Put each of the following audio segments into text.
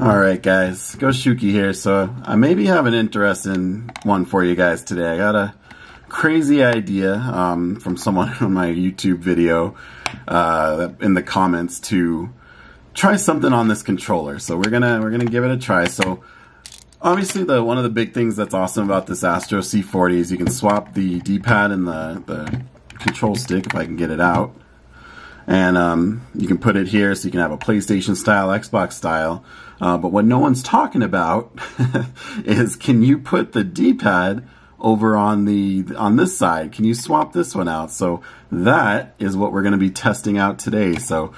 Alright guys, Goshuki here. So I maybe have an interesting one for you guys today. I got a crazy idea um, from someone on my YouTube video uh, in the comments to try something on this controller. So we're gonna we're gonna give it a try. So obviously the one of the big things that's awesome about this Astro C40 is you can swap the D-pad and the, the control stick if I can get it out. And um, you can put it here so you can have a PlayStation style, Xbox style. Uh, but what no one's talking about is can you put the D-pad over on the on this side? Can you swap this one out? So that is what we're going to be testing out today. So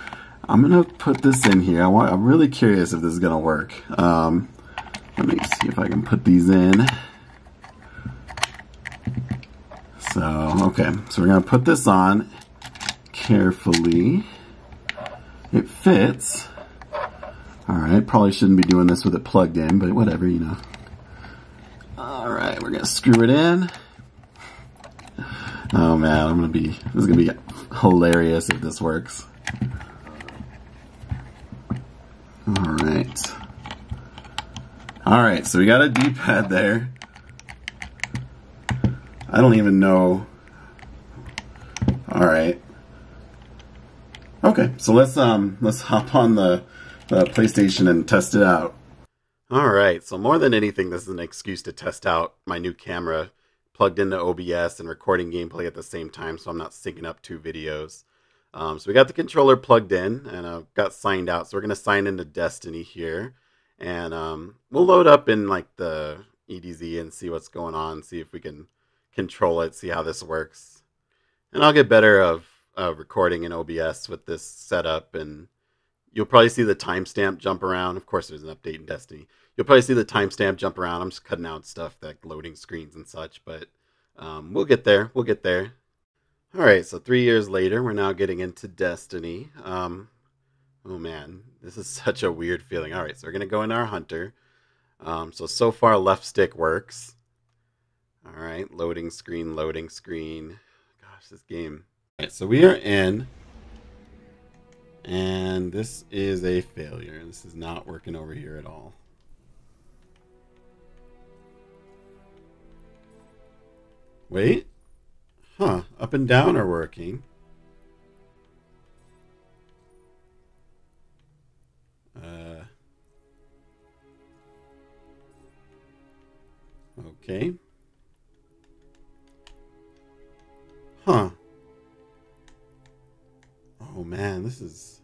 I'm going to put this in here. I want, I'm really curious if this is going to work. Um, let me see if I can put these in. So, okay, so we're going to put this on carefully. It fits. Alright, probably shouldn't be doing this with it plugged in, but whatever, you know. Alright, we're going to screw it in. Oh man, I'm to be, this is to be hilarious if this works. Alright. Alright, so we got a D-pad there. I don't even know. Alright. Okay, so let's um let's hop on the, the PlayStation and test it out. Alright, so more than anything, this is an excuse to test out my new camera plugged into OBS and recording gameplay at the same time so I'm not syncing up two videos. Um, so we got the controller plugged in and I've got signed out. So we're going to sign into Destiny here. And um, we'll load up in like the EDZ and see what's going on, see if we can control it, see how this works. And I'll get better of uh, recording in OBS with this setup, and you'll probably see the timestamp jump around. Of course, there's an update in Destiny. You'll probably see the timestamp jump around. I'm just cutting out stuff like loading screens and such, but um, we'll get there. We'll get there. All right, so three years later, we're now getting into Destiny. Um, oh man, this is such a weird feeling. All right, so we're gonna go into our hunter. Um, so so far, left stick works. All right, loading screen, loading screen. Gosh, this game. So we are in. And this is a failure. This is not working over here at all. Wait. Huh. Up and down are working. Uh. Okay. Huh. This is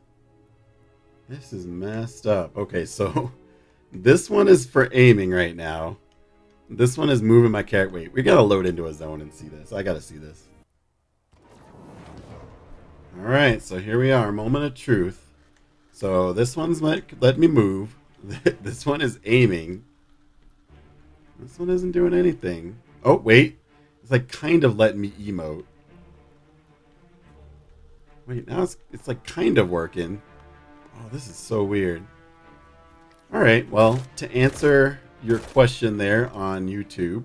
this is messed up. Okay, so this one is for aiming right now. This one is moving my character. Wait, we gotta load into a zone and see this. I gotta see this. Alright, so here we are, moment of truth. So this one's let, let me move. this one is aiming. This one isn't doing anything. Oh, wait. It's like kind of letting me emote. Wait, now it's, it's like kind of working. Oh, this is so weird. All right, well, to answer your question there on YouTube,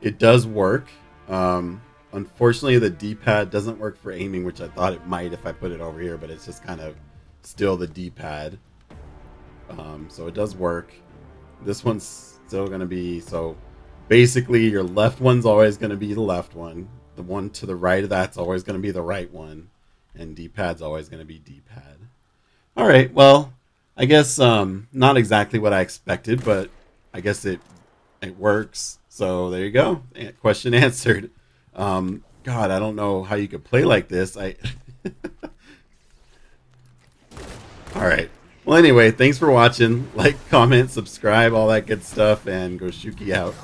it does work. Um, unfortunately, the D-pad doesn't work for aiming, which I thought it might if I put it over here, but it's just kind of still the D-pad. Um, so it does work. This one's still going to be, so basically your left one's always going to be the left one. The one to the right of that's always going to be the right one and D-pad's always going to be D-pad. All right, well, I guess um, not exactly what I expected, but I guess it it works. So there you go. Question answered. Um, God, I don't know how you could play like this. I. all right. Well, anyway, thanks for watching. Like, comment, subscribe, all that good stuff, and Goshuki out.